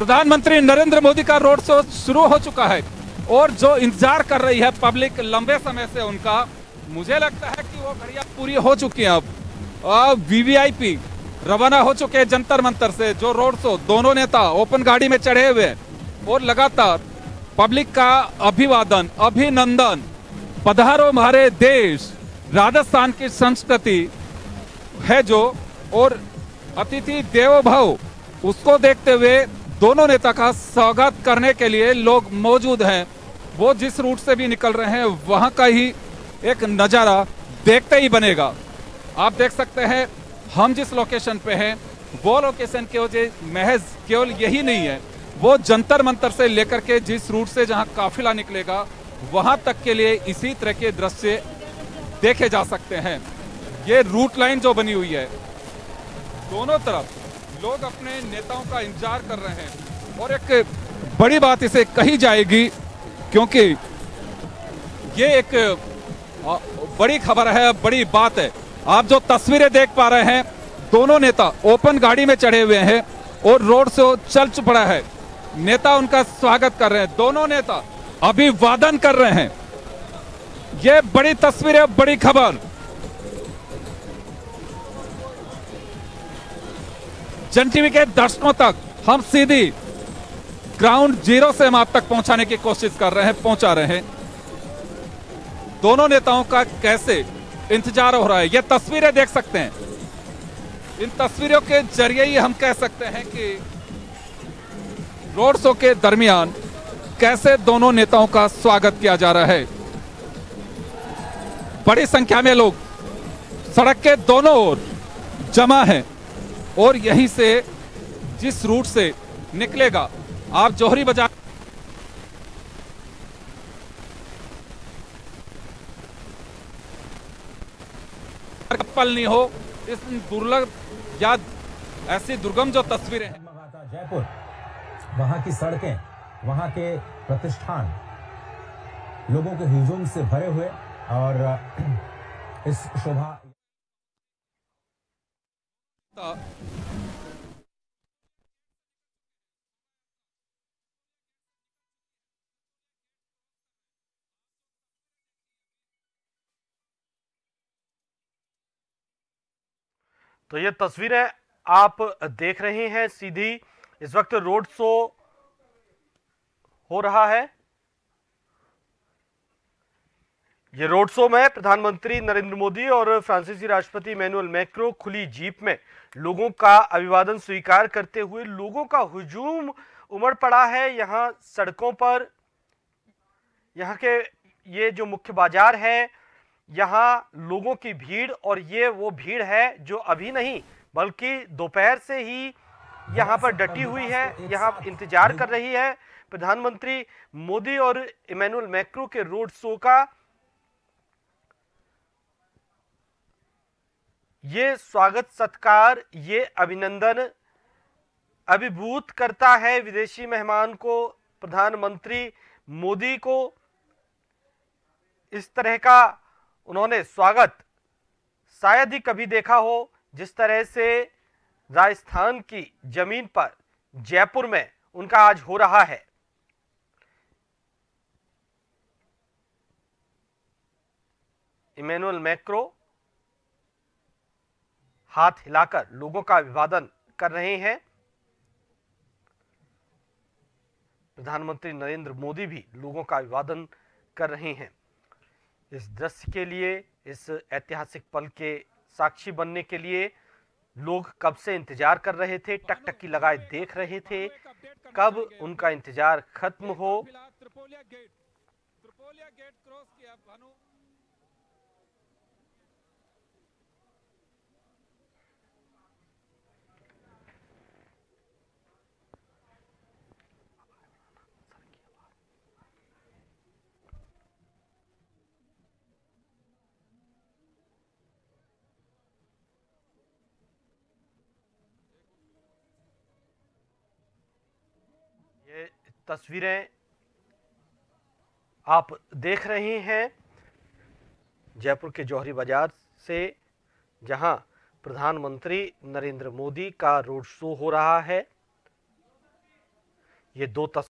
प्रधानमंत्री नरेंद्र मोदी का road show शुरू हो चुका है और जो इंतज़ार कर रही है पब्लिक लंबे समय से उनका, मुझे लगता है कि वो घड़िया पूरी हो चुकी हैं अब। वीवीआईपी रवाना हो चुके हैं जंतर मंतर से, जो रोड शो, दोनों नेता ओपन गाड़ी में चढ़े हुए और लगातार पब्लिक का अभिवादन, अभिनंदन, पधारो हमारे देश, राजस्थान की संस्कृति है जो, और अतिथि देवो भव, उसको देखते हुए दोनों नेता का स्वागत करने के लिए लोग मौजूद हैं। वो जिस रूट से भी निकल रहे हैं, वहाँ का ही एक नज़ारा देखते ही बनेगा। आप देख सकते हैं, हम जिस लोकेशन पे हैं, वो लोकेशन के महज केवल यही नहीं है। वो जंतर मंतर से लेकर के जिस रूट से जहाँ काफिला निकलेगा, वहाँ तक के लिए इसी तरह के दृश्य देखे जा सकते हैं। ये रूट लाइन जो बनी हुई है, दोनों तरफ़ लोग अपने नेताओं का इंतज़ार कर रहे हैं। और एक बड़ी बात इसे कही जाएगी, क्योंकि ये एक बड़ी खबर है, बड़ी बात है। आप जो तस्वीरें देख पा रहे हैं, दोनों नेता ओपन गाड़ी में चढ़े हुए हैं और रोड शो चल पड़ा है। नेता उनका स्वागत कर रहे हैं। दोनों नेता अभिवादन कर रहे हैं। ये बड़ी तस्वीर है बड़ी खबर। जन टीवी के दर्शकों तक हम सीधी ग्राउंड ज़ीरो से हम आप तक पहुँचाने की कोशिश कर रहे हैं, पहुँचा रहे हैं। दोनों नेताओं का कैसे इंतज़ार हो रहा है, ये तस्वीरें देख सकते हैं। इन तस्वीरों के ज़रिए ही हम कह सकते हैं कि रोड शो के दरमियान कैसे दोनों नेताओं का स्वागत किया जा रहा है। बड़ी संख्या में लोग सड़क के दोनों ओर जमा हैं। और यहीं से जिस रूट से निकलेगा, आप जौहरी बाज़ार पल नहीं हो, इस दुर्लभ या ऐसी दुर्गम जो तस्वीरें हैं। जयपुर, वहाँ की सड़कें, वहाँ के प्रतिष्ठान, लोगों के हुजूम से भरे हुए और इस शोभा तो ये तस्वीरें आप देख रहे हैं, सीधी इस वक्त रोड शो हो रहा है। ये रोड शो में प्रधानमंत्री नरेंद्र मोदी और फ्रांसीसी राष्ट्रपति मैनुअल मैक्रो खुली जीप में लोगों का अभिवादन स्वीकार करते हुए लोगों का हुजूम उमड़ पड़ा है। यहाँ सड़कों पर, यहाँ के ये जो मुख्य बाज़ार है, यहाँ लोगों की भीड़ और ये वो भीड़ है जो अभी नहीं, बल्कि दोपहर से ही यहाँ पर डटी हुई है। यहाँ इंतज़ार कर रही है प्रधानमंत्री मोदी और इमैनुअल मैक्रो के रोड शो का ये स्वागत सत्कार, ये अभिनंदन अभिभूत करता है विदेशी मेहमान को, प्रधानमंत्री मोदी को। इस तरह का उन्होंने स्वागत शायद ही कभी देखा हो, जिस तरह से राजस्थान की ज़मीन पर जयपुर में उनका आज हो रहा है। इमैनुअल मैक्रो हाथ हिलाकर लोगों का अभिवादन कर रहे हैं। प्रधानमंत्री नरेंद्र मोदी भी लोगों का अभिवादन कर रहे हैं। इस दृश्य के लिए, इस ऐतिहासिक पल के साक्षी बनने के लिए लोग कब से इंतज़ार कर रहे थे, टकटकी लगाए देख रहे थे, कब उनका इंतज़ार खत्म हो तस्वीरें आप देख रहे हैं जयपुर के जौहरी बाज़ार से, जहाँ प्रधानमंत्री नरेंद्र मोदी का रोड शो हो रहा है। ये दो तस्वीर